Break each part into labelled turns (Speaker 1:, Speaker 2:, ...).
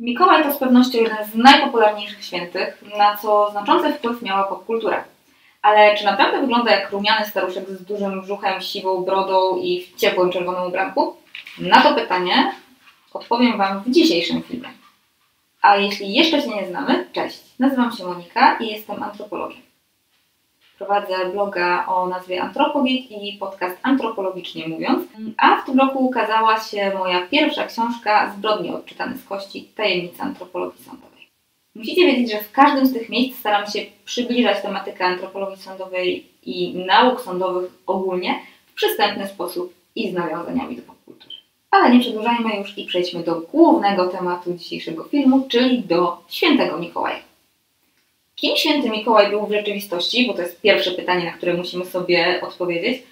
Speaker 1: Mikołaj to z pewnością jeden z najpopularniejszych świętych, na co znaczący wpływ miała popkultura. Ale czy naprawdę wygląda jak rumiany staruszek z dużym brzuchem, siwą brodą i w ciepłym czerwonym ubranku? Na to pytanie odpowiem Wam w dzisiejszym filmie. A jeśli jeszcze się nie znamy, cześć, nazywam się Monika i jestem antropologiem. Prowadzę bloga o nazwie Antropogit i podcast Antropologicznie Mówiąc, a w tym roku ukazała się moja pierwsza książka Zbrodnie odczytane z kości Tajemnica antropologii sądowej. Musicie wiedzieć, że w każdym z tych miejsc staram się przybliżać tematykę antropologii sądowej i nauk sądowych ogólnie w przystępny sposób i z nawiązaniami do popkultury. Ale nie przedłużajmy już i przejdźmy do głównego tematu dzisiejszego filmu, czyli do świętego Mikołaja. Kim święty Mikołaj był w rzeczywistości? Bo to jest pierwsze pytanie, na które musimy sobie odpowiedzieć.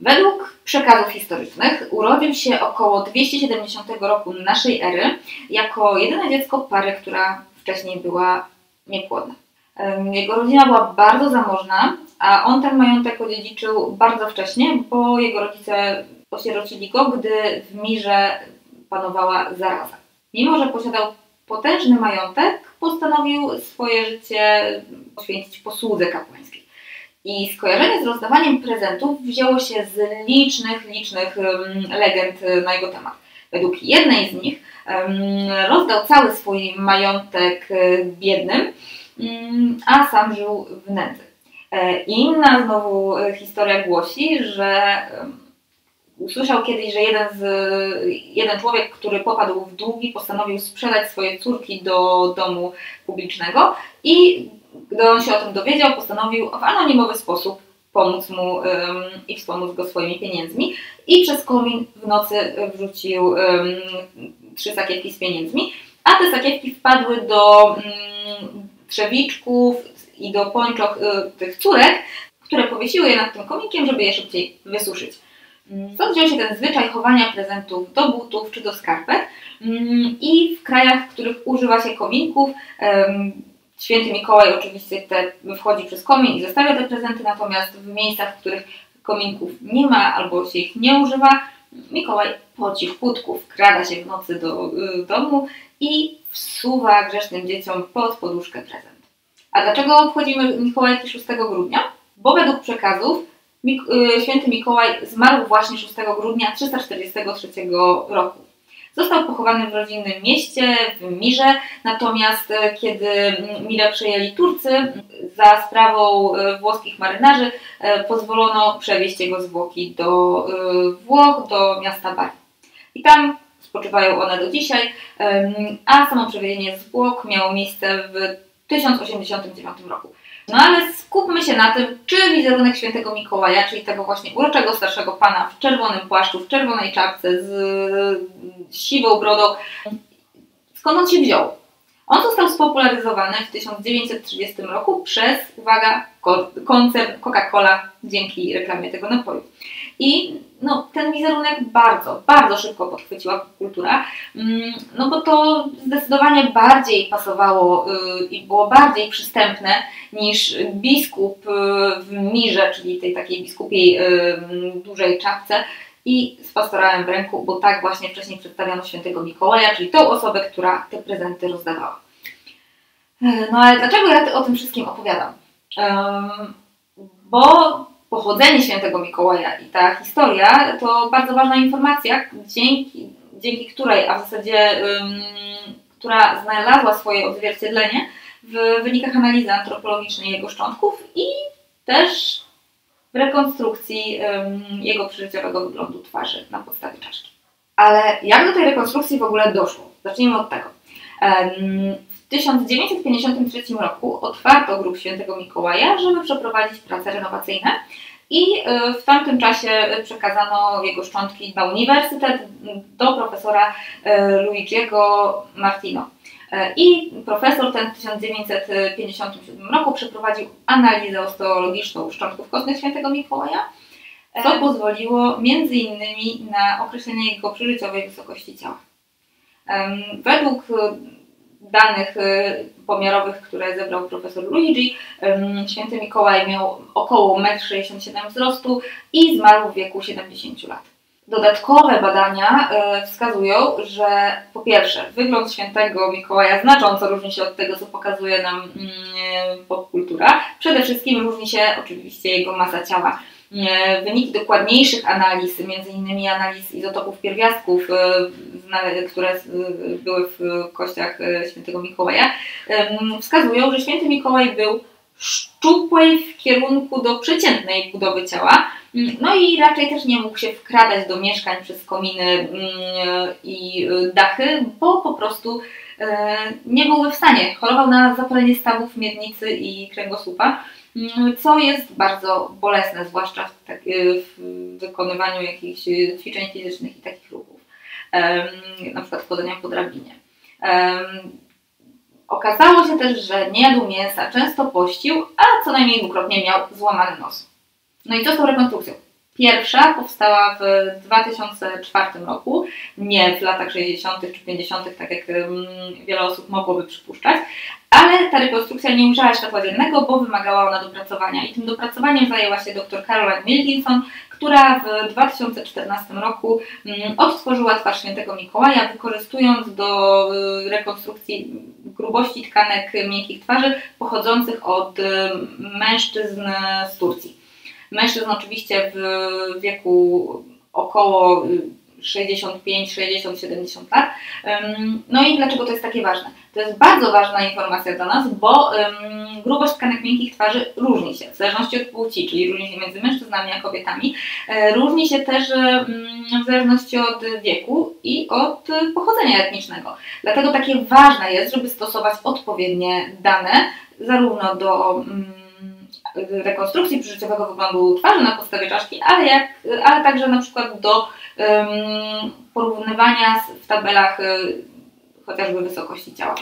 Speaker 1: Według przekazów historycznych urodził się około 270 roku naszej ery jako jedyne dziecko pary, która wcześniej była niepłodna. Jego rodzina była bardzo zamożna, a on ten majątek odziedziczył bardzo wcześnie, bo jego rodzice osierocili go, gdy w Mirze panowała zaraza. Mimo, że posiadał potężny majątek, postanowił swoje życie poświęcić posłudze kapłańskiej. I skojarzenie z rozdawaniem prezentów wzięło się z licznych, licznych legend na jego temat. Według jednej z nich rozdał cały swój majątek e, biednym, a sam żył w nędzy. E, inna znowu e, historia głosi, że usłyszał kiedyś, że jeden, z, jeden człowiek, który popadł w długi, postanowił sprzedać swoje córki do domu publicznego i gdy on się o tym dowiedział, postanowił w anonimowy sposób pomóc mu um, i wspomóc go swoimi pieniędzmi i przez komin w nocy wrzucił um, trzy sakiewki z pieniędzmi, a te sakiewki wpadły do um, i do pończoch y, tych córek, które powiesiły je nad tym kominkiem, żeby je szybciej wysuszyć. Stąd wziął się ten zwyczaj chowania prezentów do butów czy do skarpet mm, i w krajach, w których używa się kominków, święty Mikołaj oczywiście te, wchodzi przez komin i zostawia te prezenty, natomiast w miejscach, w których kominków nie ma albo się ich nie używa, Mikołaj po cichutku wkrada się w nocy do y, domu i wsuwa grzesznym dzieciom pod poduszkę prezent. A dlaczego obchodzimy Mikołajki 6 grudnia? Bo według przekazów Mik y, święty Mikołaj zmarł właśnie 6 grudnia 343 roku. Został pochowany w rodzinnym mieście, w Mirze, natomiast y, kiedy Mirę przejęli Turcy, za sprawą y, włoskich marynarzy pozwolono przewieźć jego zwłoki do Włoch, do miasta Bari. I tam spoczywają one do dzisiaj, a samo przewiezienie zwłok miało miejsce w 1089 roku. No ale skupmy się na tym, czy wizerunek świętego Mikołaja, czyli tego właśnie uroczego starszego pana w czerwonym płaszczu, w czerwonej czapce, z siwą brodą, skąd on się wziął? On został spopularyzowany w 1930 roku przez, uwaga, koncern Coca-Cola dzięki reklamie tego napoju. I no, ten wizerunek bardzo, bardzo szybko podchwyciła kultura, mm, no bo to zdecydowanie bardziej pasowało y, i było bardziej przystępne niż biskup y, w mirze, czyli tej takiej biskupiej y, dużej czapce i z pastorałem w ręku, bo tak właśnie wcześniej przedstawiano świętego Mikołaja, czyli tą osobę, która te prezenty rozdawała. E, no ale dlaczego ja o tym wszystkim opowiadam? Bo pochodzenie świętego Mikołaja i ta historia to bardzo ważna informacja, dzięki, dzięki której, a w zasadzie która znalazła swoje odzwierciedlenie w wynikach analizy antropologicznej jego szczątków i też rekonstrukcji jego przyżyciowego wyglądu twarzy na podstawie czaszki. Ale jak do tej rekonstrukcji w ogóle doszło? Zacznijmy od tego. W 1953 roku otwarto grób świętego Mikołaja, żeby przeprowadzić prace renowacyjne i y, w tamtym czasie przekazano jego szczątki na uniwersytet do profesora y, Luigiego Martino. Y, I profesor ten w 1957 roku przeprowadził analizę osteologiczną szczątków kostnych świętego Mikołaja, co pozwoliło między innymi na określenie jego przyżyciowej wysokości ciała. Według danych y, pomiarowych, które zebrał profesor Luigi, święty Mikołaj miał około 1,67 m wzrostu i zmarł w wieku 70 lat. Dodatkowe badania e, wskazują, że po pierwsze, wygląd świętego Mikołaja znacząco różni się od tego, co pokazuje nam mm, popkultura. Przede wszystkim różni się oczywiście jego masa ciała. E, wyniki dokładniejszych analiz, m.in. analiz izotopów pierwiastków, e, które były w kościach świętego Mikołaja, wskazują, że święty Mikołaj był szczupłej w kierunku do przeciętnej budowy ciała, no i raczej też nie mógł się wkradać do mieszkań przez kominy mm, i y, dachy, bo po prostu e, nie byłby w stanie. Chorował na zapalenie stawów miednicy i kręgosłupa, mm, co jest bardzo bolesne, zwłaszcza w, tak, y, w wykonywaniu jakichś ćwiczeń fizycznych i takich ruchów, na przykład wchodzenia po drabinie. Okazało się też, że nie jadł mięsa, często pościł, a co najmniej dwukrotnie miał złamany nos. No i co z tą rekonstrukcją? Pierwsza powstała w 2004 roku, nie w latach 60. czy 50., tak jak wiele osób mogłoby przypuszczać, ale ta rekonstrukcja nie ujrzała światła dziennego, bo wymagała ona dopracowania. I tym dopracowaniem zajęła się dr Caroline Wilkinson, która w 2014 roku odtworzyła twarz świętego Mikołaja, wykorzystując do y, rekonstrukcji grubości tkanek miękkich twarzy pochodzących od mężczyzn z Turcji. Mężczyzn oczywiście w wieku około 65, 60, 70 lat. No i dlaczego to jest takie ważne? To jest bardzo ważna informacja dla nas, bo grubość tkanek miękkich twarzy różni się w zależności od płci, czyli różni się między mężczyznami a kobietami. E, różni się też w zależności od wieku i od pochodzenia etnicznego. Dlatego takie ważne jest, żeby stosować odpowiednie dane zarówno do rekonstrukcji przyżyciowego wyglądu twarzy na podstawie czaszki, ale, jak, ale także na przykład do um, porównywania w tabelach y, chociażby wysokości ciała.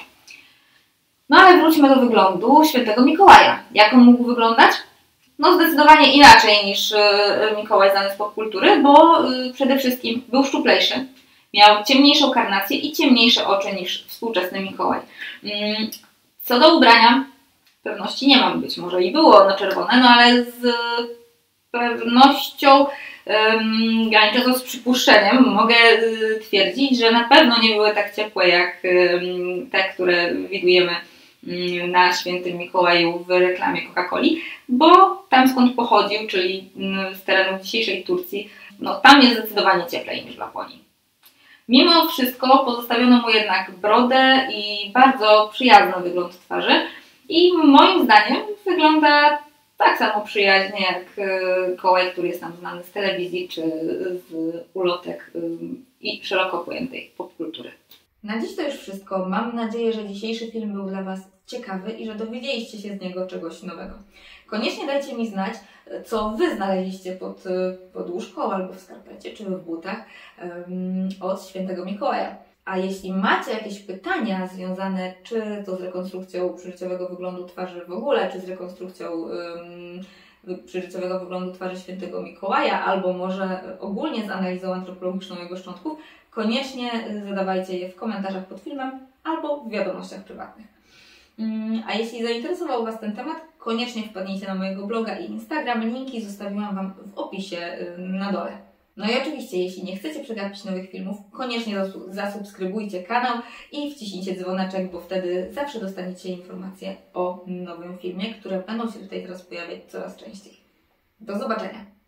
Speaker 1: No ale wróćmy do wyglądu świętego Mikołaja. Jak on mógł wyglądać? No zdecydowanie inaczej niż y, Mikołaj znany z popkultury, bo y, przede wszystkim był szczuplejszy. Miał ciemniejszą karnację i ciemniejsze oczy niż współczesny Mikołaj. Mm, co do ubrania, pewności nie mam, być może i było ono czerwone, no ale z pewnością um, graniczącą z przypuszczeniem mogę y, twierdzić, że na pewno nie były tak ciepłe jak te, które widujemy um, na świętym Mikołaju w reklamie Coca-Coli, bo tam skąd pochodził, czyli z terenów dzisiejszej Turcji, no tam jest zdecydowanie cieplej niż w Laponii. Mimo wszystko pozostawiono mu jednak brodę i bardzo przyjazny wygląd twarzy, i moim zdaniem wygląda tak samo przyjaźnie jak e, kołek, który jest nam znany z telewizji czy z ulotek i szeroko pojętej popkultury. Na dziś to już wszystko. Mam nadzieję, że dzisiejszy film był dla Was ciekawy i że dowiedzieliście się z niego czegoś nowego. Koniecznie dajcie mi znać, co Wy znaleźliście pod, pod łóżką albo w skarpecie czy w butach um, od świętego Mikołaja. A jeśli macie jakieś pytania związane czy to z rekonstrukcją przyżyciowego wyglądu twarzy w ogóle, czy z rekonstrukcją um, przyżyciowego wyglądu twarzy świętego Mikołaja, albo może ogólnie z analizą antropologiczną jego szczątków, koniecznie zadawajcie je w komentarzach pod filmem albo w wiadomościach prywatnych. Um, a jeśli zainteresował Was ten temat, koniecznie wpadnijcie na mojego bloga i Instagram. Linki zostawiłam Wam w opisie na dole. No i oczywiście, jeśli nie chcecie przegapić nowych filmów, koniecznie zasubskrybujcie kanał i wciśnijcie dzwoneczek, bo wtedy zawsze dostaniecie informacje o nowym filmie, które będą się tutaj teraz pojawiać coraz częściej. Do zobaczenia!